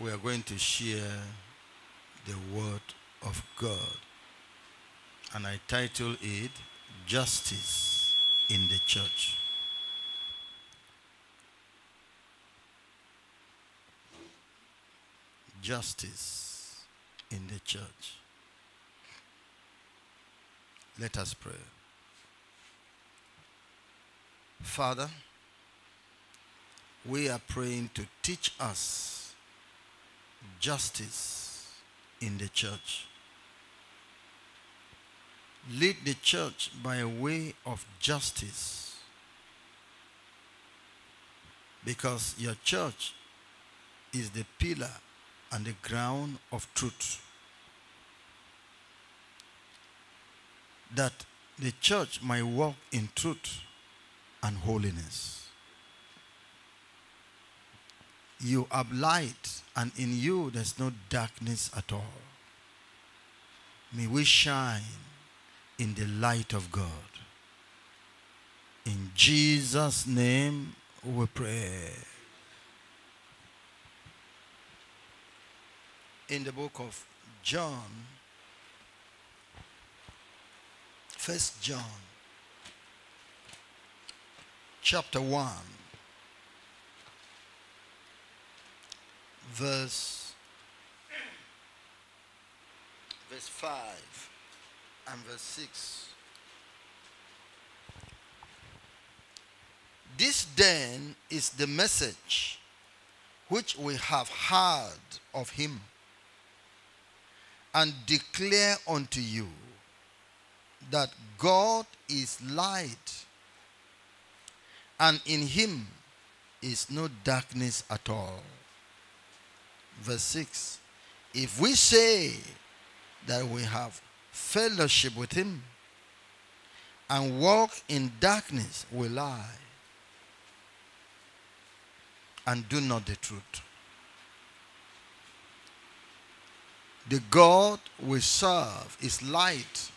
we are going to share the Word of God. And I title it Justice in the Church. Justice in the Church. Let us pray. Father, we are praying to teach us justice in the church. Lead the church by a way of justice because your church is the pillar and the ground of truth. That the church might walk in truth and holiness. You have light, and in you there's no darkness at all. May we shine in the light of God. In Jesus' name we pray. In the book of John, First John, chapter 1, verse, verse 5 and verse 6. This then is the message which we have heard of him and declare unto you that God is light and in him is no darkness at all. Verse 6 If we say that we have fellowship with him and walk in darkness, we lie and do not the truth. The God we serve is light.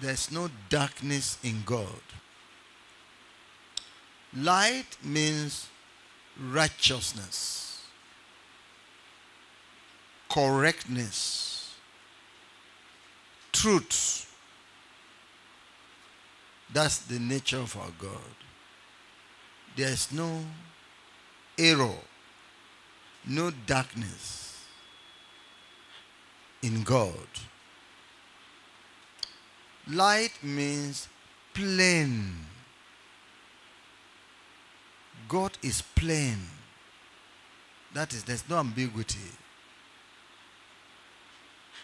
There's no darkness in God. Light means righteousness, correctness, truth. That's the nature of our God. There's no error, no darkness in God. Light means plain. God is plain. That is, there's no ambiguity.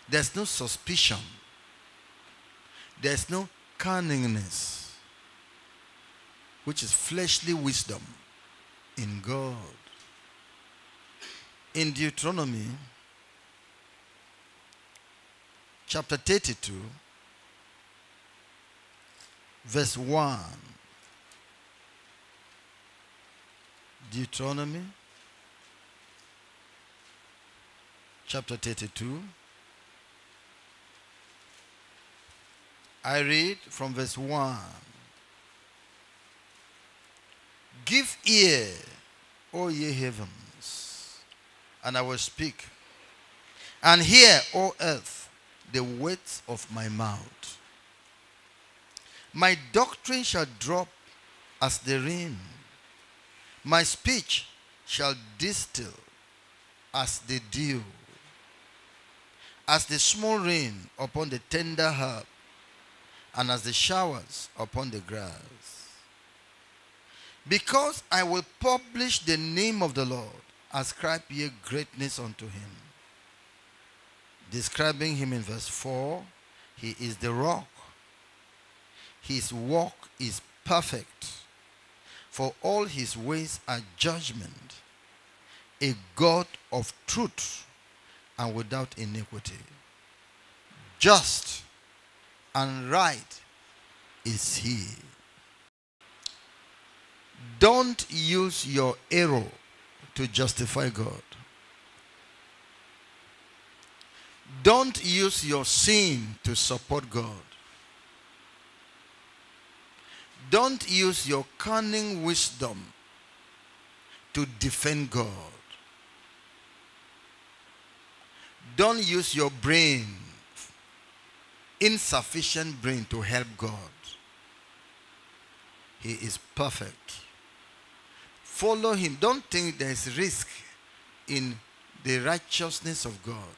There's no suspicion. There's no cunningness, which is fleshly wisdom in God. In Deuteronomy chapter 32, verse 1. Deuteronomy chapter 32. I read from verse 1. Give ear, O ye heavens, and I will speak. And hear, O earth, the words of my mouth. My doctrine shall drop as the rain. My speech shall distill as the dew, as the small rain upon the tender herb, and as the showers upon the grass. Because I will publish the name of the Lord, ascribe ye greatness unto him. Describing him in verse 4, he is the rock. His walk is perfect, for all his ways are judgment, a God of truth and without iniquity. Just and right is he. Don't use your arrow to justify God. Don't use your sin to support God. Don't use your cunning wisdom to defend God. Don't use your brain, insufficient brain, to help God. He is perfect. Follow Him. Don't think there is risk in the righteousness of God.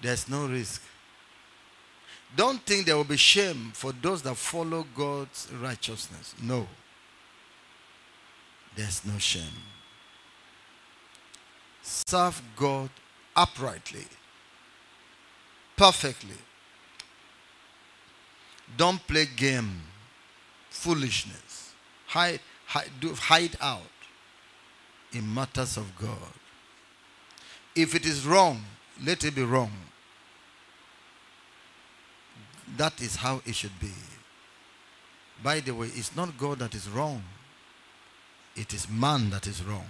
There's no risk. Don't think there will be shame for those that follow God's righteousness. No. There's no shame. Serve God uprightly, perfectly. Don't play game, foolishness. Hide, hide, do, hide out in matters of God. If it is wrong, let it be wrong. That is how it should be. By the way, it's not God that is wrong, it is man that is wrong.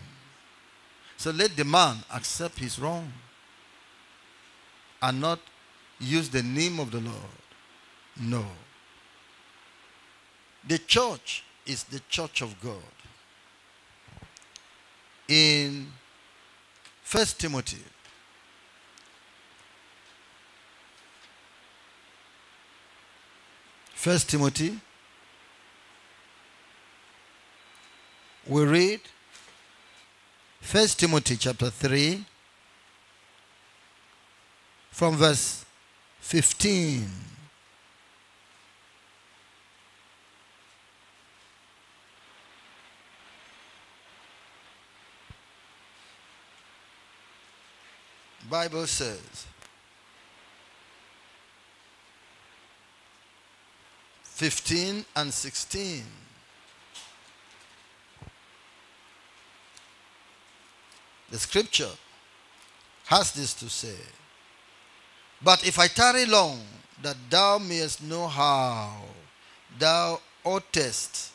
So let the man accept his wrong and not use the name of the Lord. No. The church is the church of God. In First Timothy First Timothy we read First Timothy chapter 3 from verse 15. Bible says 15 and 16 The scripture has this to say But if I tarry long, that thou mayest know how thou oughtest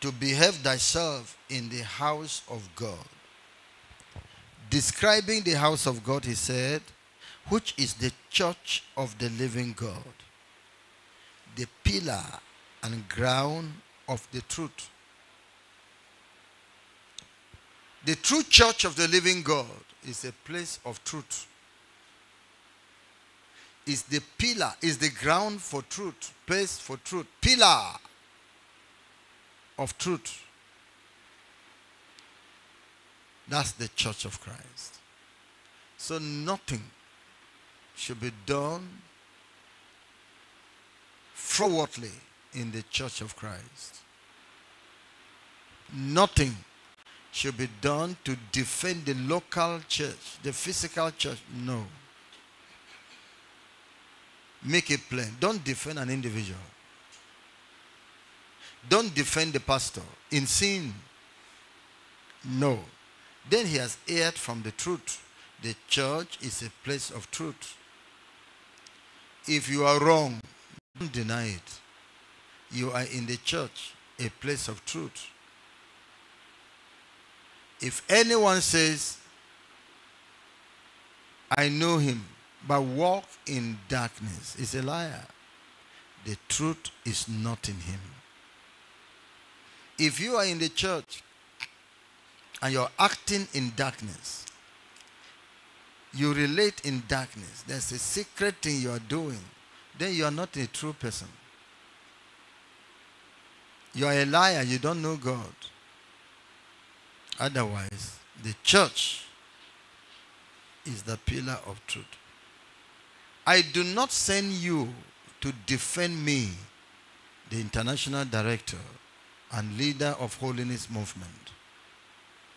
to behave thyself in the house of God. Describing the house of God, he said, which is the church of the living God, the pillar and ground of the truth. The true church of the living God is a place of truth. Is the pillar, is the ground for truth, place for truth, pillar of truth. That's the church of Christ. So nothing should be done forwardly in the church of Christ. Nothing should be done to defend the local church, the physical church. No. Make it plain. Don't defend an individual. Don't defend the pastor in sin. No. Then he has erred from the truth. The church is a place of truth. If you are wrong, don't deny it. You are in the church, a place of truth. If anyone says, I know him, but walk in darkness, is a liar. The truth is not in him. If you are in the church and you're acting in darkness, you relate in darkness, there's a secret thing you are doing, then you are not a true person. You are a liar, you don't know God. Otherwise, the church is the pillar of truth. I do not send you to defend me, the international director and leader of holiness movement.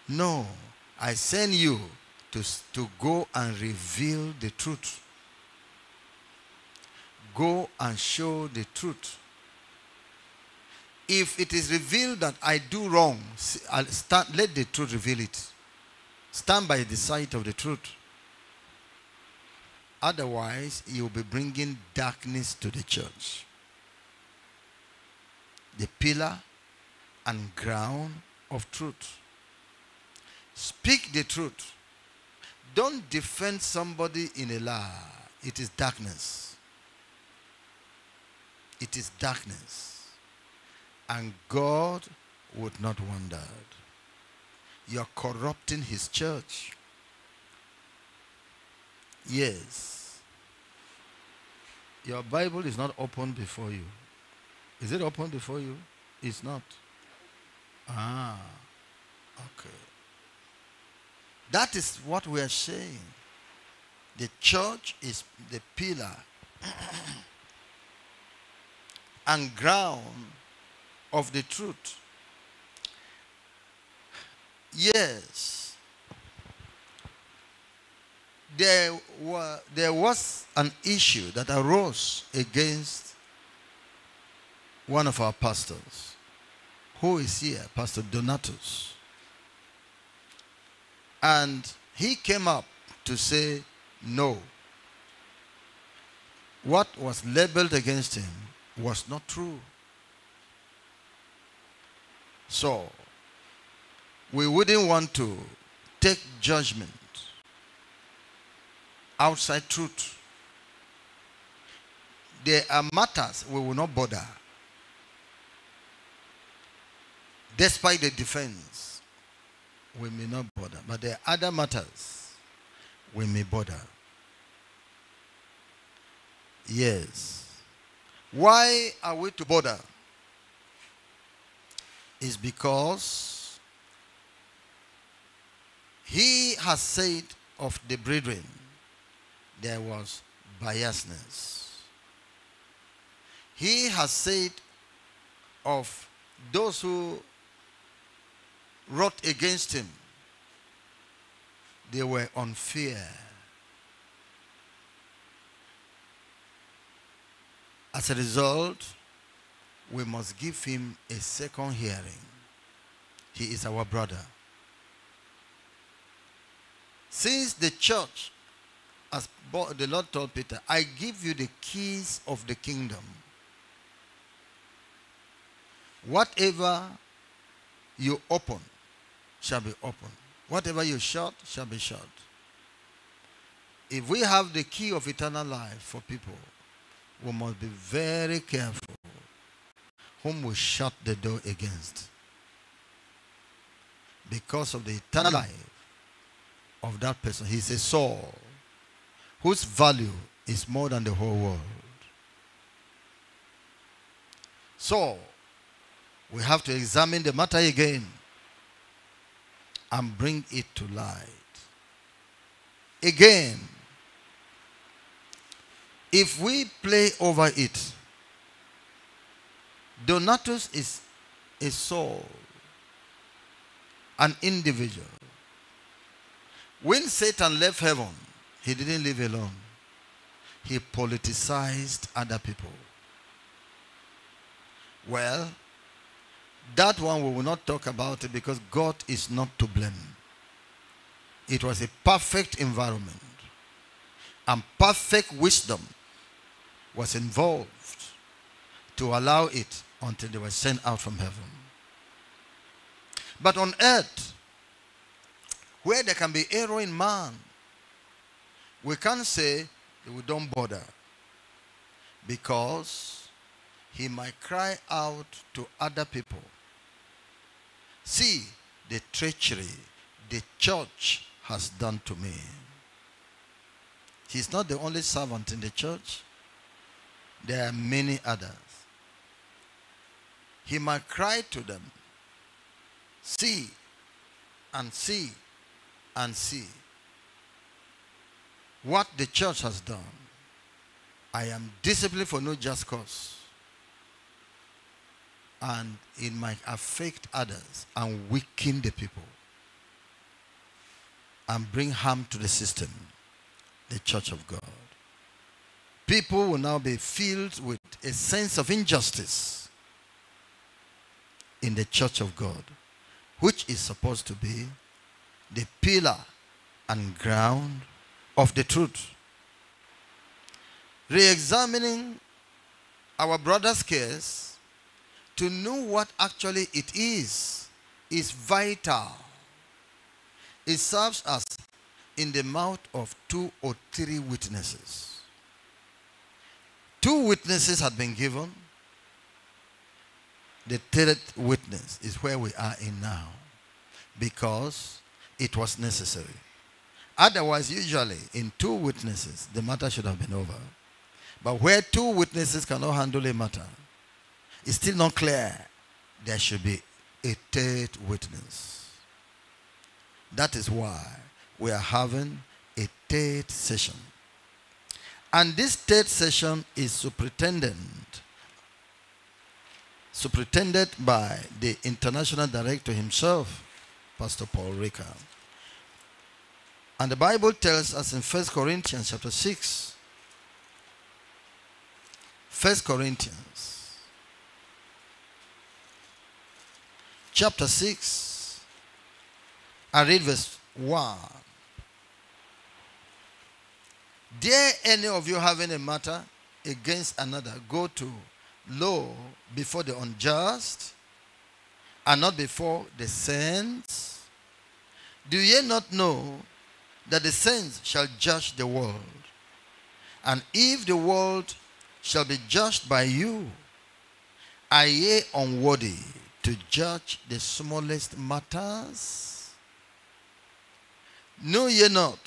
No, I send you to, to go and reveal the truth. Go and show the truth if it is revealed that I do wrong, stand, let the truth reveal it. Stand by the side of the truth. Otherwise, you'll be bringing darkness to the church. The pillar and ground of truth. Speak the truth. Don't defend somebody in a lie. It is darkness. It is darkness and God would not that. You're corrupting his church. Yes. Your Bible is not open before you. Is it open before you? It's not. Ah, okay. That is what we are saying. The church is the pillar and ground of the truth. Yes. There, were, there was an issue that arose against one of our pastors. Who is here? Pastor Donatus. And he came up to say no. What was labeled against him was not true. So, we wouldn't want to take judgment outside truth. There are matters we will not bother. Despite the defense, we may not bother. But there are other matters we may bother. Yes. Why are we to bother? Is because he has said of the brethren there was biasness. He has said of those who wrote against him, they were unfair. As a result, we must give him a second hearing. He is our brother. Since the church, as the Lord told Peter, I give you the keys of the kingdom. Whatever you open shall be open. Whatever you shut shall be shut. If we have the key of eternal life for people, we must be very careful whom we shut the door against. Because of the eternal hmm. life of that person. He's a soul whose value is more than the whole world. So, we have to examine the matter again and bring it to light. Again, if we play over it, Donatus is a soul, an individual. When Satan left heaven, he didn't live alone. He politicized other people. Well, that one we will not talk about it because God is not to blame. It was a perfect environment and perfect wisdom was involved to allow it until they were sent out from heaven. But on earth, where there can be error in man, we can't say we don't bother because he might cry out to other people. See the treachery the church has done to me. He's not the only servant in the church. There are many others. He might cry to them, see and see and see what the church has done. I am disciplined for no just cause. And it might affect others and weaken the people and bring harm to the system, the church of God people will now be filled with a sense of injustice in the church of God, which is supposed to be the pillar and ground of the truth. Re examining our brother's case to know what actually it is is vital. It serves us in the mouth of two or three witnesses. Two witnesses had been given. The third witness is where we are in now because it was necessary. Otherwise, usually, in two witnesses, the matter should have been over. But where two witnesses cannot handle a matter, it's still not clear. There should be a third witness. That is why we are having a third session. And this third session is superintended, superintended by the international director himself, Pastor Paul Rika. And the Bible tells us in 1 Corinthians chapter 6, 1 Corinthians chapter 6, I read verse 1. Dare any of you having a matter against another go to law before the unjust and not before the saints? Do ye not know that the saints shall judge the world? And if the world shall be judged by you, are ye unworthy to judge the smallest matters? Know ye not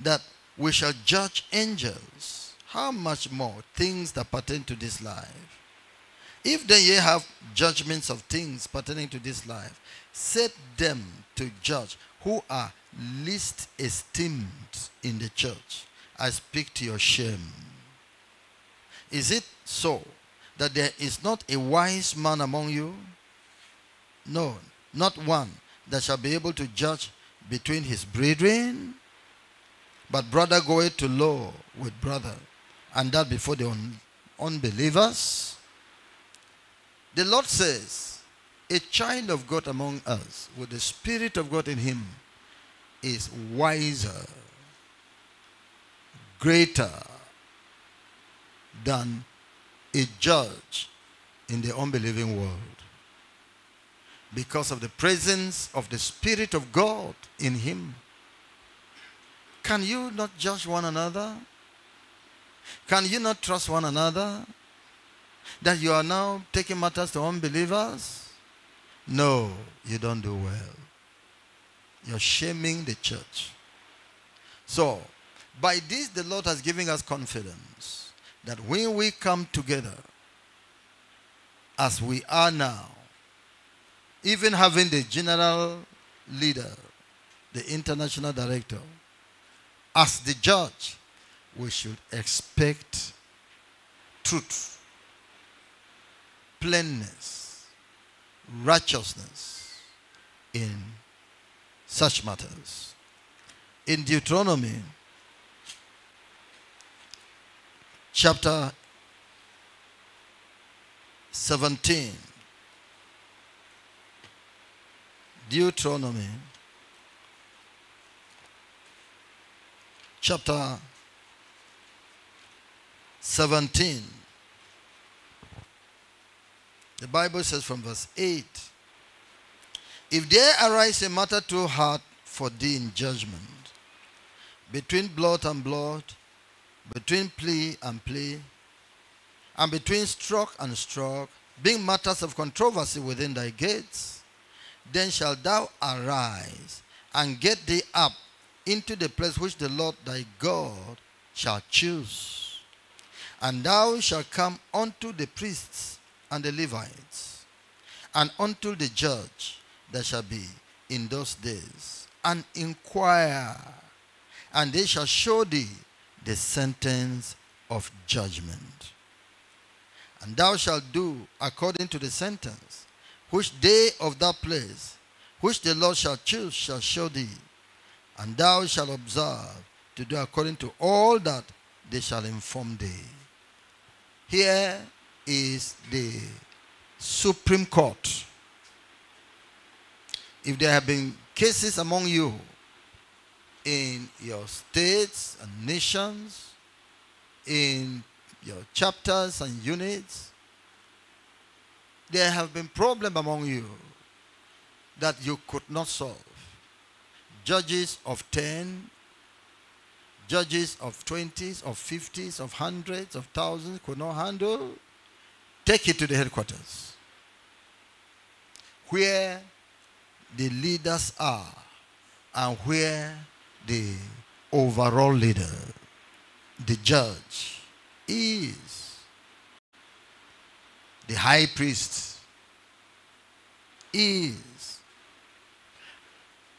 that we shall judge angels? How much more things that pertain to this life? If then ye have judgments of things pertaining to this life, set them to judge who are least esteemed in the church. I speak to your shame. Is it so that there is not a wise man among you? No, not one that shall be able to judge between his brethren. But brother goeth to law with brother, and that before the un- unbelievers. The Lord says, a child of God among us, with the Spirit of God in him, is wiser, greater than a judge in the unbelieving world. Because of the presence of the Spirit of God in him. Can you not judge one another? Can you not trust one another? That you are now taking matters to unbelievers? No, you don't do well. You're shaming the church. So, by this, the Lord has given us confidence that when we come together, as we are now, even having the general leader, the international director, as the judge, we should expect truth, plainness, righteousness in such matters. In Deuteronomy chapter 17, Deuteronomy chapter 17. The Bible says from verse 8 If there arise a matter too hard for thee in judgment, between blood and blood, between plea and plea, and between stroke and stroke, being matters of controversy within thy gates, then shalt thou arise and get thee up into the place which the Lord thy God shall choose. And thou shalt come unto the priests and the Levites, and unto the judge that shall be in those days, and inquire, and they shall show thee the sentence of judgment. And thou shalt do according to the sentence which day of that place, which the Lord shall choose, shall show thee. And thou shalt observe to do according to all that they shall inform thee. Here is the Supreme Court. If there have been cases among you in your states and nations, in your chapters and units, there have been problems among you that you could not solve. Judges of 10, judges of 20s, of 50s, of hundreds, of thousands could not handle. Take it to the headquarters where the leaders are and where the overall leader, the judge, is the high priest, is.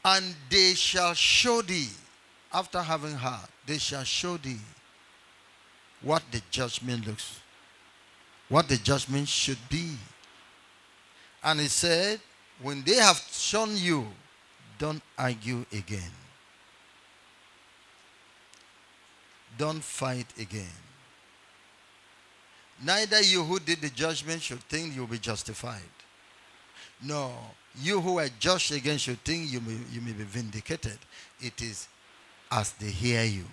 And they shall show thee, after having heard, they shall show thee what the judgment looks, what the judgment should be. And he said, when they have shown you, don't argue again. Don't fight again. Neither you who did the judgment should think you'll be justified. No, you who are judged against should think you may, you may be vindicated. It is as they hear you.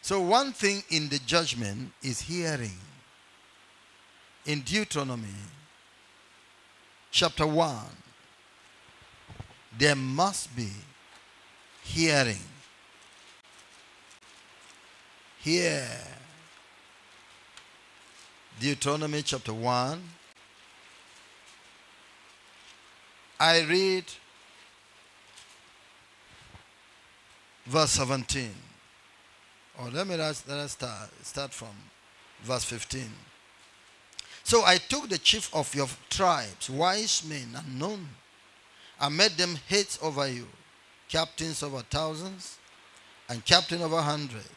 So, one thing in the judgment is hearing. In Deuteronomy chapter 1, there must be hearing. Hear. Deuteronomy chapter 1. I read verse 17. Or let me, let us start, start from verse 15. So I took the chief of your tribes, wise men and known, and made them heads over you, captains over thousands, and captains over hundreds,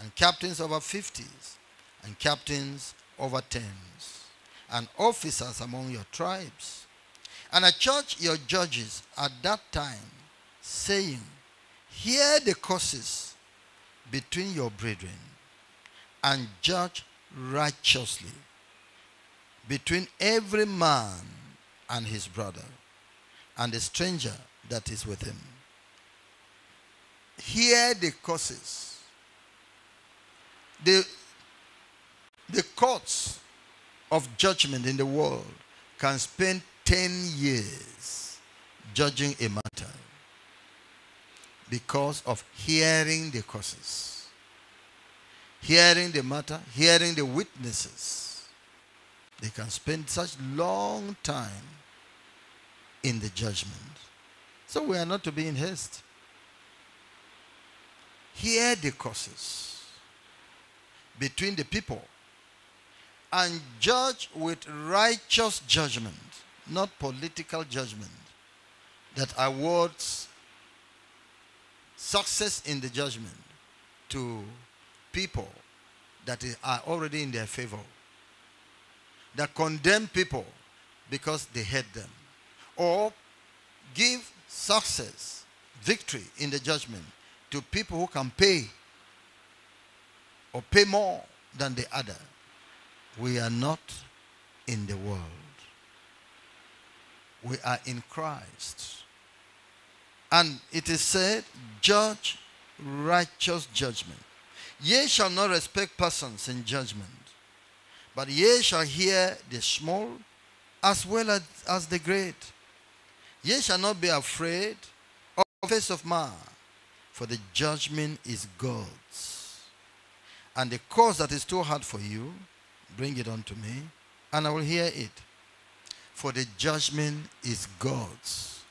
and captains over fifties, and captains over tens, and officers among your tribes. And I charged your judges at that time, saying, Hear the causes between your brethren, and judge righteously between every man and his brother, and the stranger that is with him. Hear the causes. The, the courts of judgment in the world can spend 10 years judging a matter because of hearing the causes. Hearing the matter, hearing the witnesses. They can spend such long time in the judgment. So we are not to be in haste. Hear the causes between the people and judge with righteous judgment, not political judgment that awards success in the judgment to people that are already in their favor, that condemn people because they hate them, or give success, victory in the judgment to people who can pay or pay more than the other. We are not in the world. We are in Christ. And it is said, judge righteous judgment. Ye shall not respect persons in judgment, but ye shall hear the small as well as, as the great. Ye shall not be afraid of the face of man, for the judgment is God's. And the cause that is too hard for you, bring it unto me, and I will hear it. For the judgment is God's.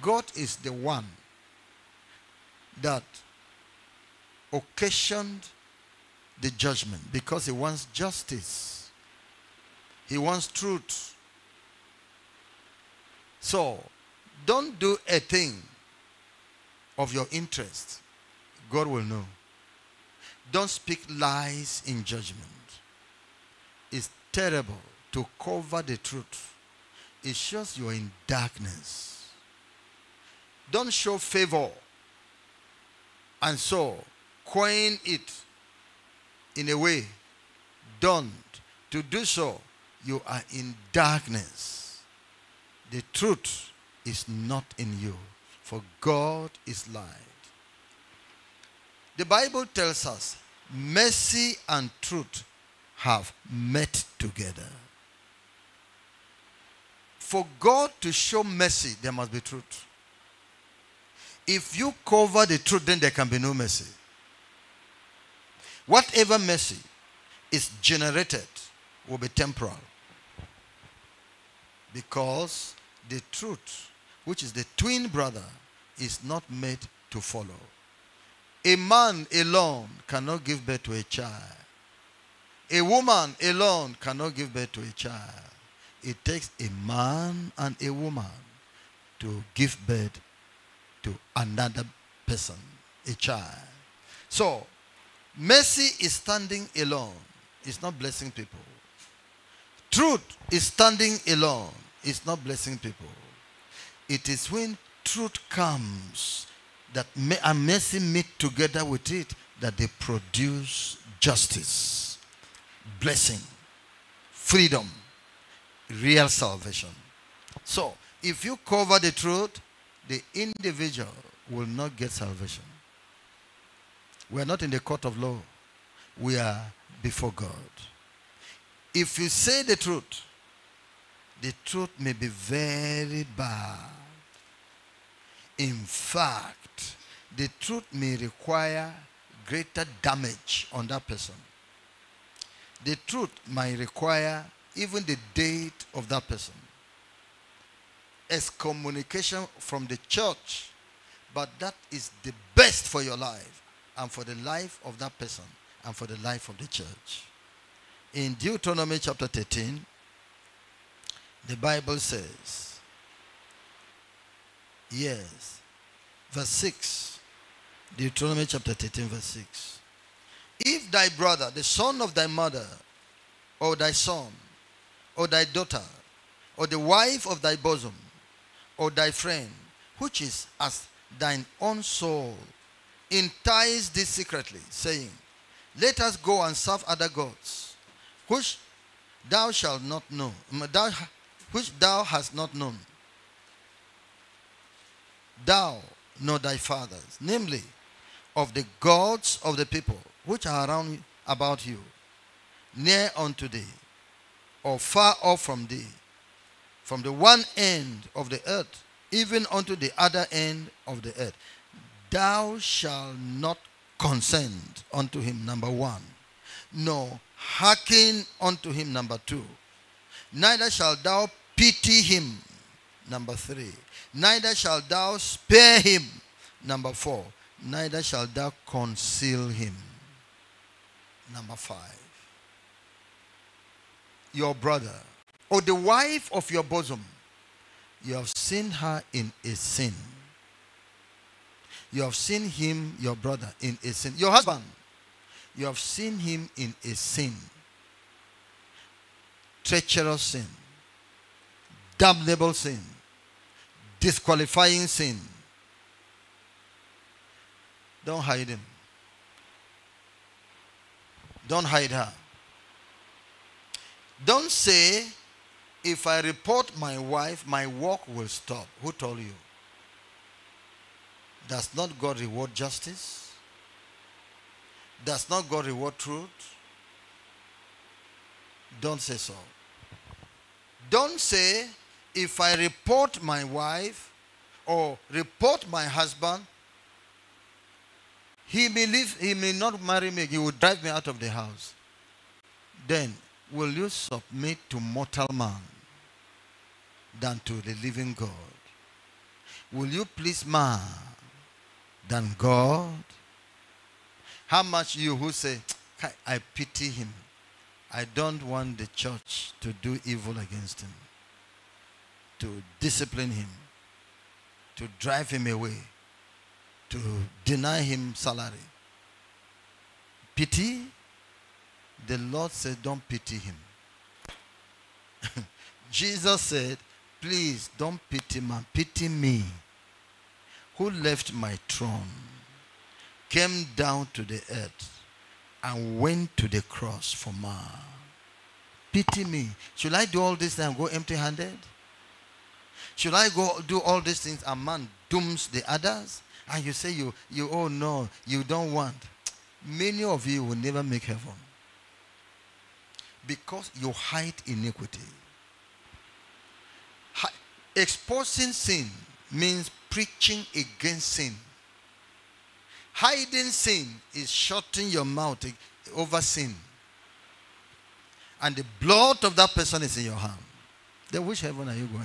God is the one that occasioned the judgment because he wants justice. He wants truth. So, don't do a thing of your interest. God will know. Don't speak lies in judgment. It's terrible to cover the truth. It shows you are in darkness. Don't show favor. And so, coin it in a way. Don't. To do so, you are in darkness. The truth is not in you, for God is light. The Bible tells us mercy and truth have met together. For God to show mercy, there must be truth. If you cover the truth, then there can be no mercy. Whatever mercy is generated will be temporal. Because the truth, which is the twin brother, is not made to follow. A man alone cannot give birth to a child. A woman alone cannot give birth to a child. It takes a man and a woman to give birth to another person, a child. So, mercy is standing alone, it's not blessing people. Truth is standing alone, it's not blessing people. It is when truth comes that and mercy meet together with it that they produce justice, blessing, freedom, real salvation. So, if you cover the truth, the individual will not get salvation. We are not in the court of law. We are before God. If you say the truth, the truth may be very bad. In fact, the truth may require greater damage on that person. The truth might require even the date of that person. Excommunication from the church, but that is the best for your life and for the life of that person and for the life of the church. In Deuteronomy chapter 13, the Bible says, yes, verse 6, Deuteronomy chapter 13, verse 6. If thy brother, the son of thy mother, or thy son, or thy daughter, or the wife of thy bosom, or thy friend, which is as thine own soul, entice thee secretly, saying, Let us go and serve other gods, which thou shalt not know, um, thou, which thou hast not known. Thou nor thy fathers, namely, of the gods of the people which are around about you, near unto thee, or far off from thee, from the one end of the earth, even unto the other end of the earth. Thou shalt not consent unto him, number one, nor hearken unto him, number two. Neither shalt thou pity him, number three. Neither shalt thou spare him, number four. Neither shall thou conceal him, number five your brother or the wife of your bosom, you have seen her in a sin. You have seen him, your brother, in a sin. Your husband, you have seen him in a sin. Treacherous sin. Damnable sin. Disqualifying sin. Don't hide him. Don't hide her. Don't say, if I report my wife, my work will stop. Who told you? Does not God reward justice? Does not God reward truth? Don't say so. Don't say, if I report my wife or report my husband, he may leave, he may not marry me, he will drive me out of the house. Then will you submit to mortal man than to the living God? Will you please man than God? How much you who say, I pity him. I don't want the church to do evil against him, to discipline him, to drive him away, to deny him salary. Pity? The Lord said, Don't pity him. Jesus said, Please don't pity man, pity me, who left my throne, came down to the earth, and went to the cross for man. Pity me. Should I do all this and go empty handed? Should I go do all these things and man dooms the others? And you say you, you oh no, you don't want. Many of you will never make heaven because you hide iniquity. Exposing sin means preaching against sin. Hiding sin is shutting your mouth over sin. And the blood of that person is in your hand. Then which heaven are you going?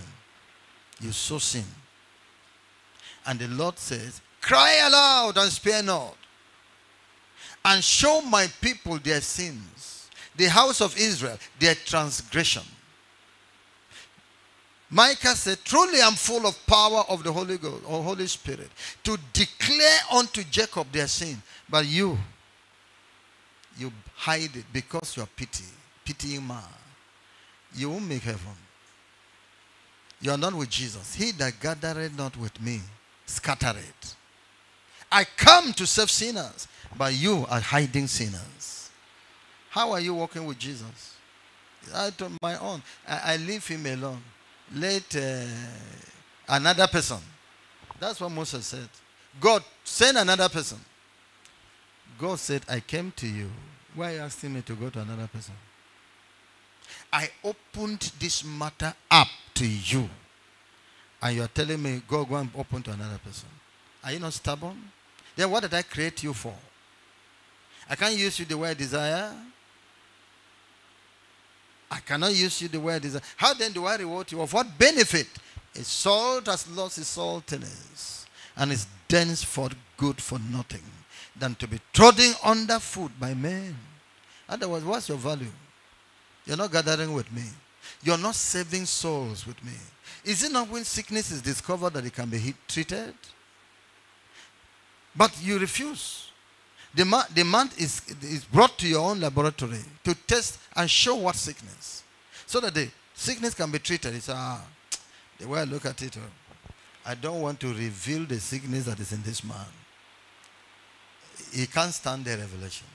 You sow sin. And the Lord says, cry aloud and spare not, and show my people their sins, the house of Israel their transgression. Micah said, Truly I'm full of power of the Holy Ghost or Holy Spirit to declare unto Jacob their sin. But you, you hide it because you are pity, pitying man. You won't make heaven. You are not with Jesus. He that gathereth not with me, scattereth. I come to save sinners, but you are hiding sinners. How are you walking with Jesus? I told my own. I, I leave him alone. Let uh, another person. That's what Moses said. God, send another person. God said, I came to you. Why are you asking me to go to another person? I opened this matter up to you. And you are telling me, go, go and open to another person. Are you not stubborn? Then what did I create you for? I can't use you the way I desire. I cannot use you the way I desire. How then do I reward you? Of what benefit? A salt has lost its saltiness and is dense for good for nothing than to be trodden underfoot by men. Otherwise, what's your value? You're not gathering with me. You're not saving souls with me. Is it not when sickness is discovered that it can be treated? But you refuse. The man, the man is, is brought to your own laboratory to test and show what sickness. So that the sickness can be treated. It's ah, the way I look at it, I don't want to reveal the sickness that is in this man. He can't stand the revelation.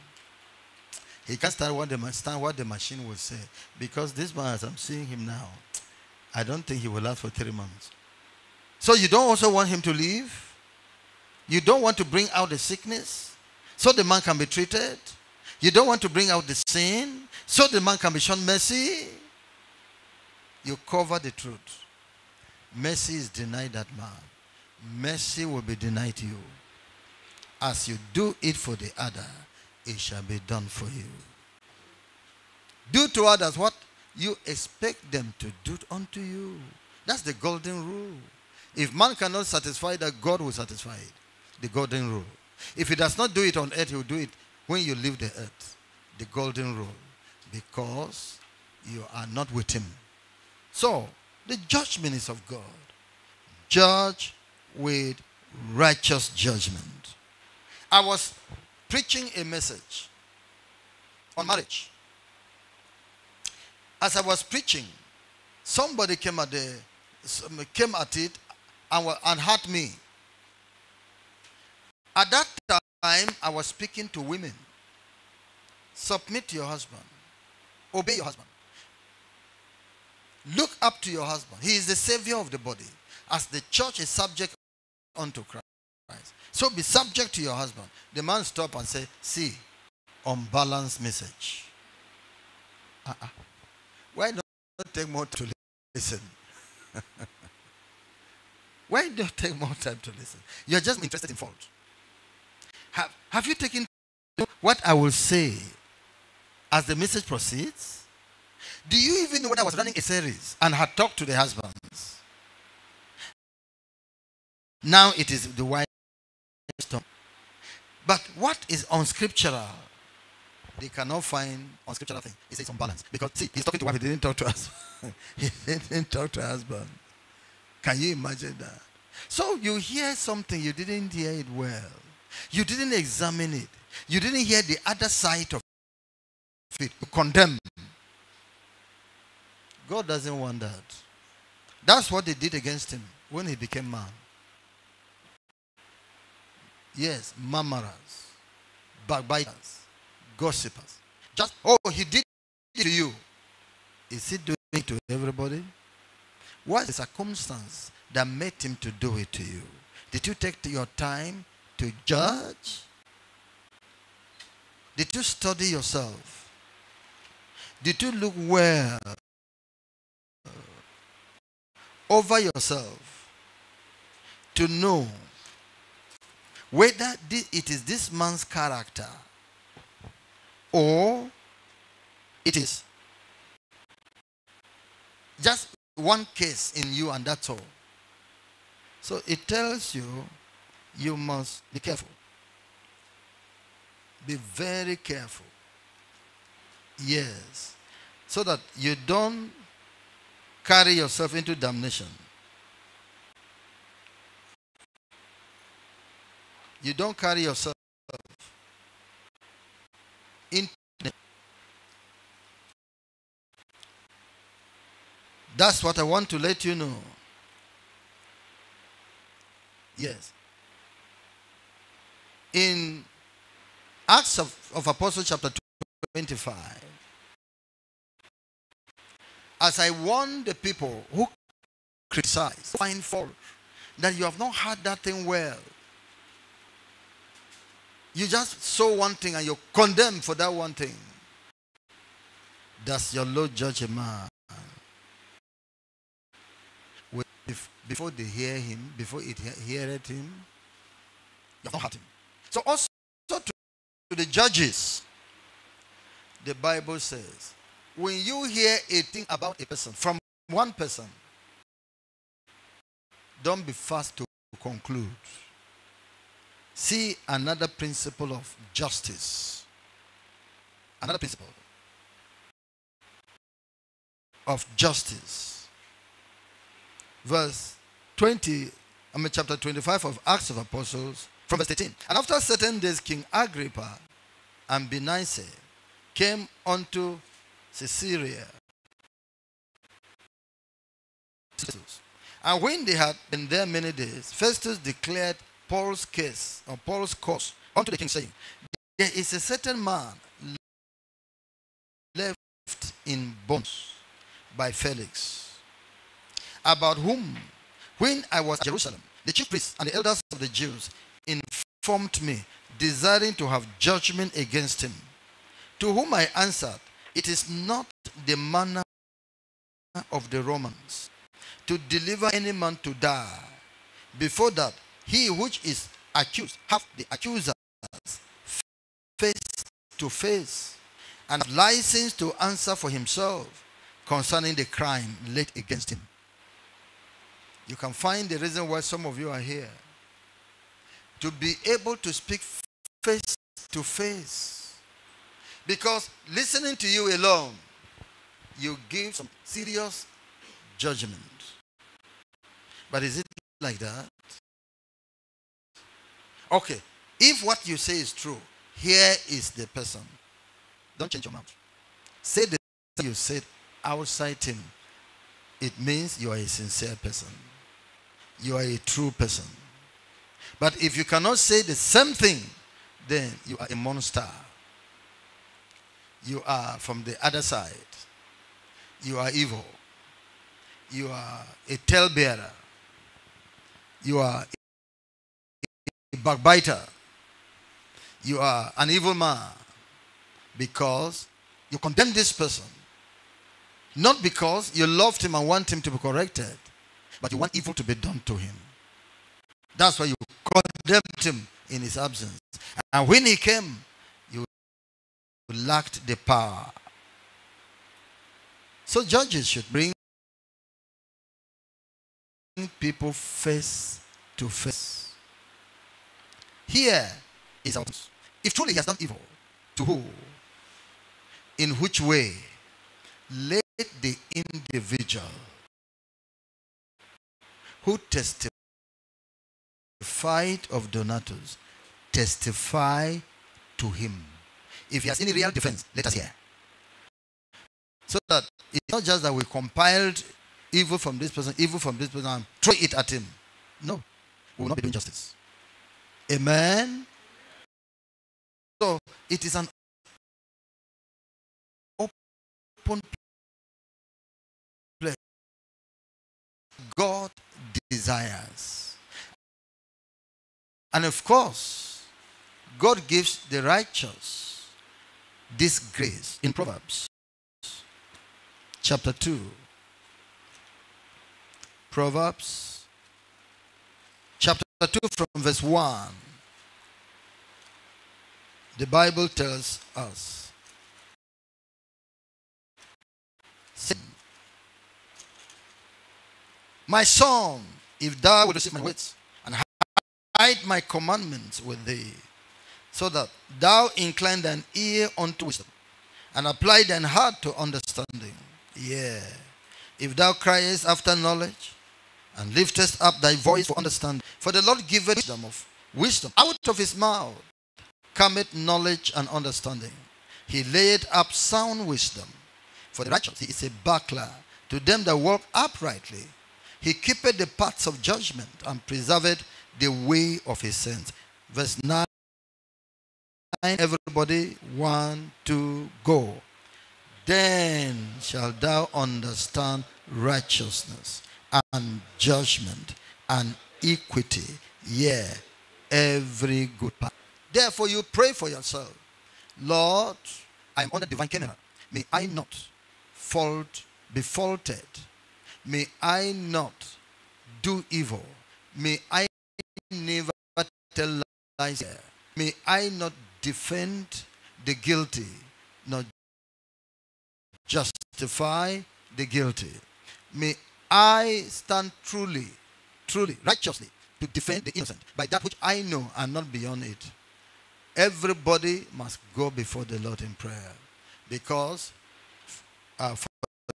He can't stand what the, stand what the machine will say. Because this man, as I'm seeing him now, I don't think he will last for three months. So you don't also want him to leave? You don't want to bring out the sickness so the man can be treated? You don't want to bring out the sin so the man can be shown mercy? You cover the truth. Mercy is denied that man. Mercy will be denied you. As you do it for the other, it shall be done for you. Do to others what you expect them to do unto you. That's the golden rule. If man cannot satisfy that, God will satisfy it. The golden rule. If he does not do it on earth, he will do it when you leave the earth. The golden rule. Because you are not with him. So, the judgment is of God. Judge with righteous judgment. I was preaching a message on marriage. As I was preaching, somebody came at the came at it and, and hurt me. At that time, I was speaking to women. Submit to your husband. Obey your husband. Look up to your husband. He is the savior of the body. As the church is subject unto Christ. So be subject to your husband. The man stop and say, see, unbalanced message. Uh-uh. Why not take more to listen? Why don't take more time to listen? You're just interested in fault. Have, have you taken what I will say as the message proceeds? Do you even know when I was running a series and had talked to the husbands? Now it is the wife but what is unscriptural? They cannot find unscriptural thing. He says balance Because see, he's talking to wife, he didn't talk to us. he didn't talk to husband. Can you imagine that? So you hear something, you didn't hear it well. You didn't examine it. You didn't hear the other side of it. You condemn. God doesn't want that. That's what they did against him when he became man. Yes, murmurers, backbiters, gossipers. Just, oh, he did it to you. Is he doing it to everybody? What is the circumstance that made him to do it to you? Did you take your time to judge? Did you study yourself? Did you look well uh, over yourself to know whether it is this man's character or it is just one case in you and that's all. So it tells you you must be careful. Be very careful. Yes. So that you don't carry yourself into damnation. You don't carry yourself into That's what I want to let you know. Yes. In Acts of, of Apostles chapter 25, as I warn the people who criticize, find fault, that you have not heard that thing well. You just saw one thing and you're condemned for that one thing. Does your Lord judge a man? Before they hear him, before it heareth him, you have not heard him. So also to, the judges, the Bible says, when you hear a thing about a person from one person, don't be fast to conclude. See another principle of justice. Another principle of justice. Verse 20, I mean, chapter 25 of Acts of Apostles, from verse 18. And after certain days, King Agrippa and Bernice came unto Caesarea. And when they had been there many days, Festus declared Paul's case or Paul's cause unto the king, saying, There is a certain man left in bonds by Felix, about whom, when I was at Jerusalem, the chief priests and the elders of the Jews informed me, desiring to have judgment against him. To whom I answered, It is not the manner of the Romans to deliver any man to die before that he which is accused have the accusers face to face and license to answer for himself concerning the crime laid against him. You can find the reason why some of you are here. To be able to speak face to face. Because listening to you alone, you give some serious judgment. But is it like that? Okay. If what you say is true, here is the person. Don't change your mouth. Say the thing you said outside him. It means you are a sincere person. You are a true person. But if you cannot say the same thing, then you are a monster. You are from the other side. You are evil. You are a talebearer. You are a backbiter. You are an evil man because you condemn this person. Not because you loved him and want him to be corrected, but you want evil to be done to him. That's why you condemned him in his absence. And when he came, you lacked the power. So judges should bring people face to face. Here is our If truly he has done evil, to who? In which way? Let the individual who testified of Donatus testify to him. If he has any real defense, let us hear. So that it's not just that we compiled evil from this person, evil from this person, and throw it at him. No, we will not be doing justice. Amen. So it is an open place. God desires. And of course, God gives the righteous this grace in Proverbs chapter 2. Proverbs chapter 2 from verse 1. The Bible tells us My son, if thou wilt receive my words hide my commandments with thee, so that thou incline thine ear unto wisdom, and apply thine heart to understanding. Yeah. If thou criest after knowledge, and liftest up thy voice for understanding, for the Lord giveth wisdom of wisdom out of his mouth cometh knowledge and understanding. He laid up sound wisdom. For the righteous, he is a buckler to them that walk uprightly. He keepeth the paths of judgment and preserveth the way of his saints. Verse 9. Everybody, one, two, go. Then shalt thou understand righteousness and judgment and equity, yea, every good path. Therefore, you pray for yourself. Lord, I am under divine camera. May I not fault, be faulted. May I not do evil. May I never tell lies. May I not defend the guilty, not justify the guilty. May I stand truly, truly, righteously to defend the innocent by that which I know and not beyond it. Everybody must go before the Lord in prayer because uh, for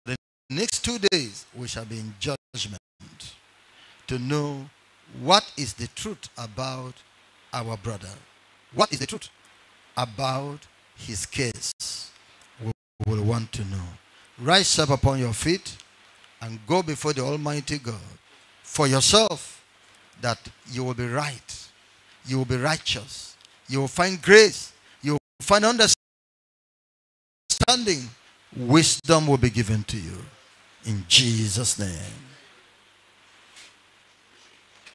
the next two days we shall be in judgment to know what is the truth about our brother. What is the truth about his case? We will want to know. Rise up upon your feet and go before the Almighty God for yourself that you will be right, you will be righteous, you will find grace. You will find understanding. Wisdom will be given to you. In Jesus' name.